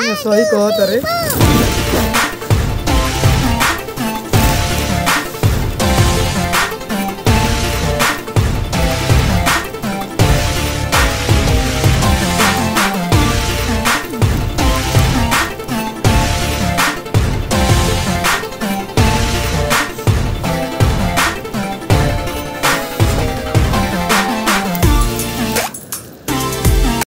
सही कहत रे।